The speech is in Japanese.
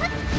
Huh?